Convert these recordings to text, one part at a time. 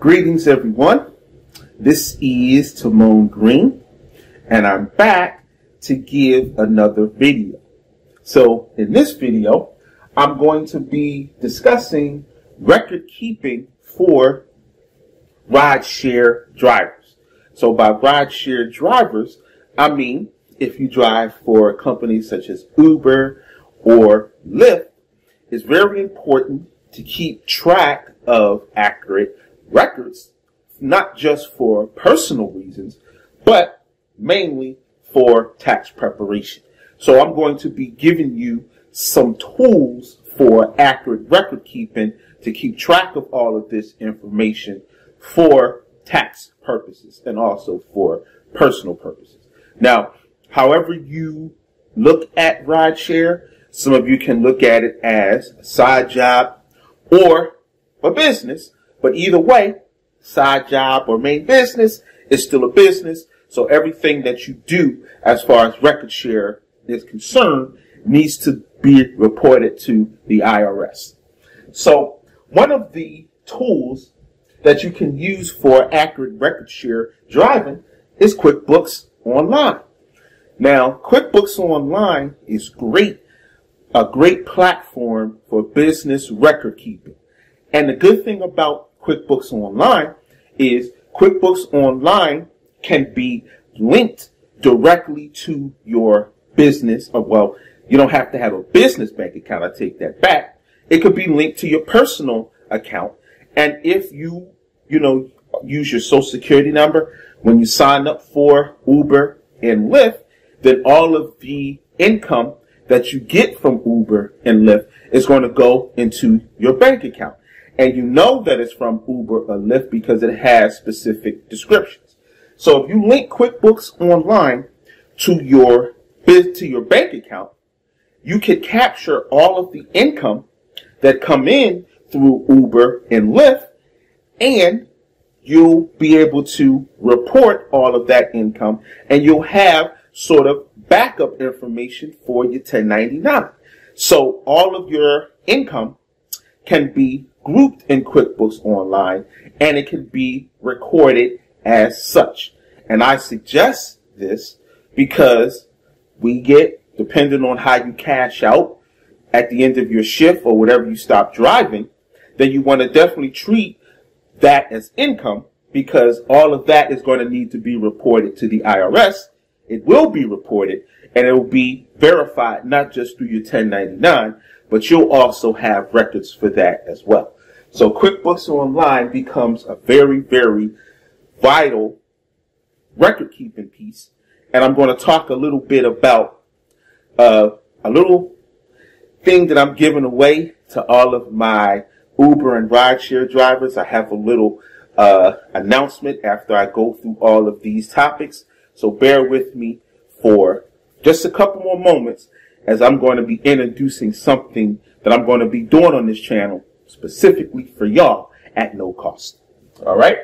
Greetings, everyone. This is Tymone Green, and I'm back to give another video. So, in this video, I'm going to be discussing record keeping for rideshare drivers. So, by rideshare drivers, I mean if you drive for companies such as Uber or Lyft, it's very important to keep track of accurate records, not just for personal reasons, but mainly for tax preparation. So I'm going to be giving you some tools for accurate record keeping to keep track of all of this information for tax purposes and also for personal purposes. Now, however you look at rideshare, some of you can look at it as a side job or a business. But either way, side job or main business is still a business. So everything that you do as far as record share is concerned needs to be reported to the IRS. So one of the tools that you can use for accurate record share driving is QuickBooks Online. Now, QuickBooks Online is great, a great platform for business record keeping. And the good thing about QuickBooks Online is QuickBooks Online can be linked directly to your business. Or, well, you don't have to have a business bank account. I take that back. It could be linked to your personal account. And if you, you know, use your social security number when you sign up for Uber and Lyft, then all of the income that you get from Uber and Lyft is going to go into your bank account and you know that it's from Uber or Lyft because it has specific descriptions. So if you link QuickBooks Online to your to your bank account, you can capture all of the income that come in through Uber and Lyft, and you'll be able to report all of that income, and you'll have sort of backup information for your 1099. So all of your income can be grouped in QuickBooks Online and it can be recorded as such. And I suggest this because we get, depending on how you cash out at the end of your shift or whatever you stop driving, then you want to definitely treat that as income because all of that is going to need to be reported to the IRS. It will be reported and it will be verified not just through your 1099, but you'll also have records for that as well. So QuickBooks Online becomes a very, very vital record keeping piece. And I'm going to talk a little bit about uh, a little thing that I'm giving away to all of my Uber and rideshare drivers. I have a little uh, announcement after I go through all of these topics. So bear with me for just a couple more moments as I'm going to be introducing something that I'm going to be doing on this channel specifically for y'all at no cost. All right.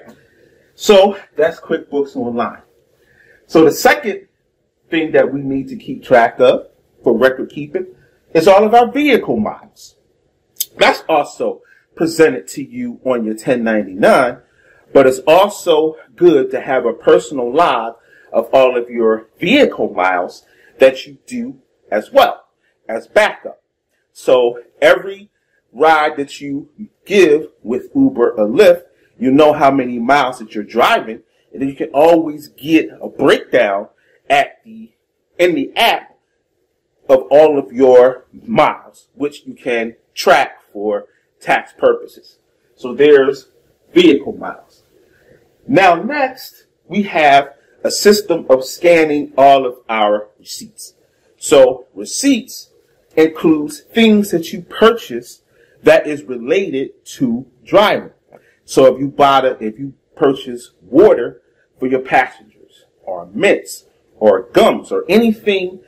So that's QuickBooks Online. So the second thing that we need to keep track of for record keeping is all of our vehicle miles. That's also presented to you on your 1099, but it's also good to have a personal log of all of your vehicle miles that you do as well as backup. So every ride that you give with Uber or Lyft, you know how many miles that you're driving, and then you can always get a breakdown at the in the app of all of your miles, which you can track for tax purposes. So there's vehicle miles. Now next, we have a system of scanning all of our receipts. So receipts includes things that you purchase that is related to driving. So if you buy the, if you purchase water for your passengers or mints or gums or anything,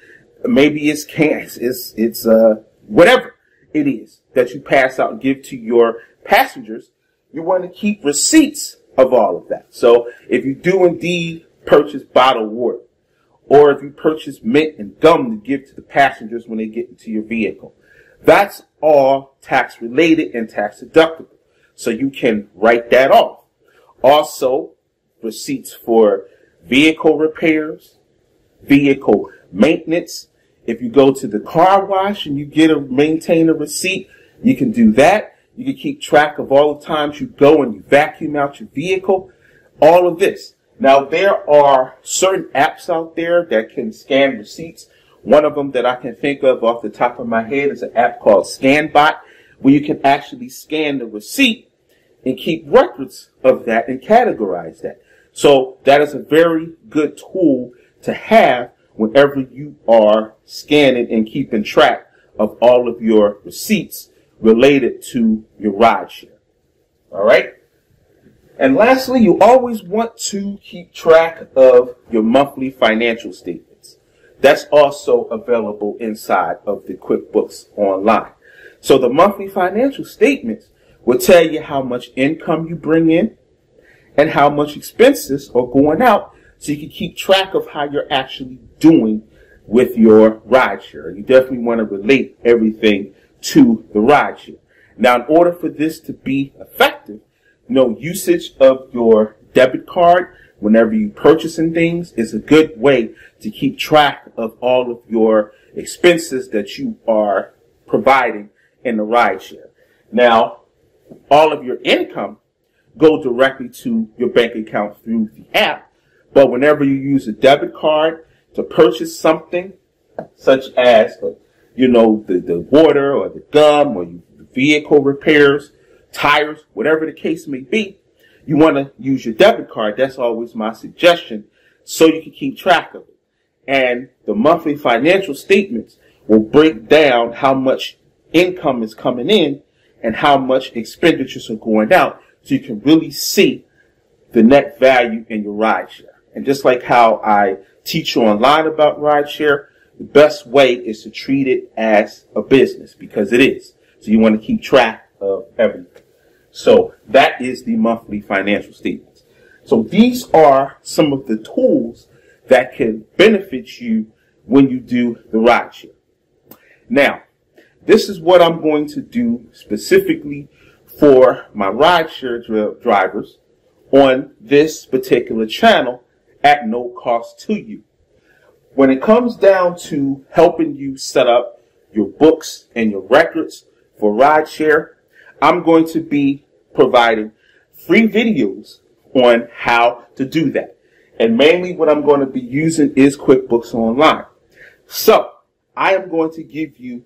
maybe it's cans, it's, it's, uh, whatever it is that you pass out and give to your passengers, you want to keep receipts of all of that. So if you do indeed purchase bottled water, or if you purchase mint and gum to give to the passengers when they get into your vehicle, that's all tax related and tax deductible. So you can write that off. Also, receipts for vehicle repairs, vehicle maintenance. If you go to the car wash and you get a maintain a receipt, you can do that. You can keep track of all the times you go and you vacuum out your vehicle. All of this. Now there are certain apps out there that can scan receipts. One of them that I can think of off the top of my head is an app called ScanBot, where you can actually scan the receipt and keep records of that and categorize that. So that is a very good tool to have whenever you are scanning and keeping track of all of your receipts related to your ride share. All right. And lastly, you always want to keep track of your monthly financial statements. That's also available inside of the QuickBooks Online. So the monthly financial statements will tell you how much income you bring in and how much expenses are going out so you can keep track of how you're actually doing with your rideshare. You definitely want to relate everything to the rideshare. Now, in order for this to be effective, you know, usage of your debit card whenever you purchasing things is a good way to keep track of all of your expenses that you are providing in the rideshare. Now, all of your income go directly to your bank account through the app, but whenever you use a debit card to purchase something, such as, uh, you know, the, the water or the gum or the vehicle repairs, tires, whatever the case may be, you want to use your debit card. That's always my suggestion so you can keep track of it. And the monthly financial statements will break down how much income is coming in and how much expenditures are going out so you can really see the net value in your rideshare. And just like how I teach you online about rideshare, the best way is to treat it as a business because it is. So you want to keep track of everything. So that is the monthly financial statements. So these are some of the tools that can benefit you when you do the rideshare. Now, this is what I'm going to do specifically for my rideshare dri- drivers on this particular channel at no cost to you. When it comes down to helping you set up your books and your records for rideshare, I'm going to be providing free videos on how to do that. And mainly what I'm going to be using is QuickBooks Online. So I am going to give you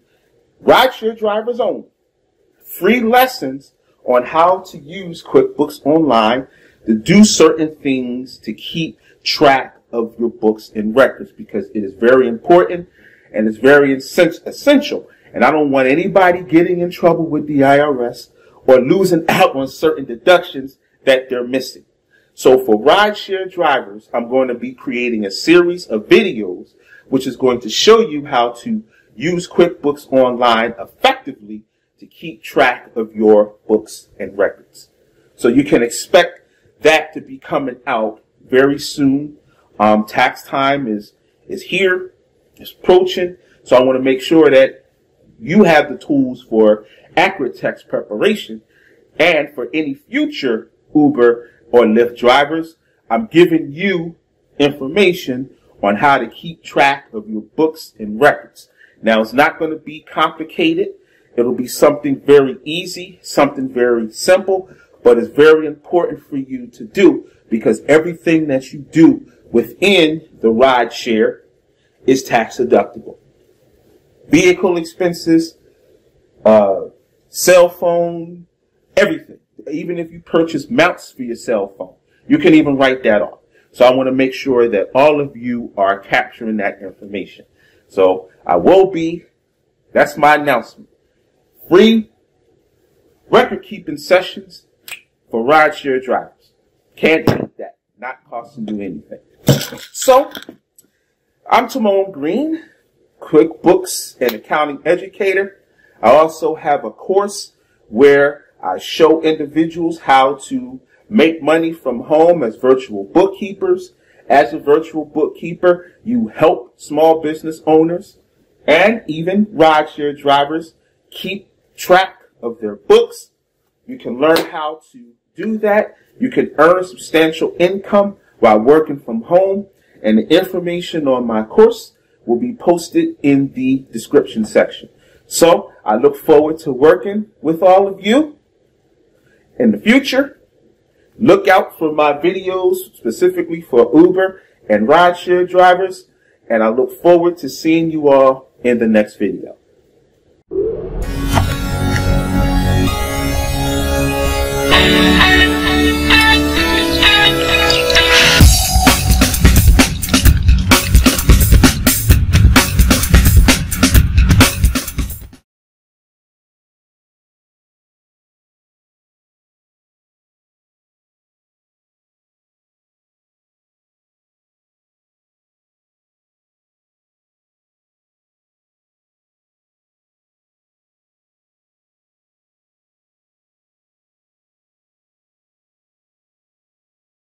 rideshare drivers only free lessons on how to use QuickBooks Online to do certain things to keep track of your books and records because it is very important and it's very essential. And I don't want anybody getting in trouble with the IRS or losing out on certain deductions that they're missing. So for rideshare drivers, I'm going to be creating a series of videos which is going to show you how to use QuickBooks Online effectively to keep track of your books and records. So you can expect that to be coming out very soon. Um, tax time is is here, it's approaching. So I want to make sure that you have the tools for accurate tax preparation. And for any future Uber or Lyft drivers, I'm giving you information on how to keep track of your books and records. Now, it's not going to be complicated. It'll be something very easy, something very simple, but it's very important for you to do because everything that you do within the ride share is tax deductible. Vehicle expenses, uh, cell phone, everything. Even if you purchase mounts for your cell phone, you can even write that off. So I want to make sure that all of you are capturing that information. So I will be, that's my announcement. Free record keeping sessions for rideshare drivers. Can't beat that. Not costing you anything. So, I'm Tymone Green, QuickBooks and accounting educator. I also have a course where I show individuals how to make money from home as virtual bookkeepers. As a virtual bookkeeper, you help small business owners and even rideshare drivers keep track of their books. You can learn how to do that, you can earn substantial income while working from home. And the information on my course will be posted in the description section. So I look forward to working with all of you in the future. Look out for my videos specifically for Uber and rideshare drivers. And I look forward to seeing you all in the next video.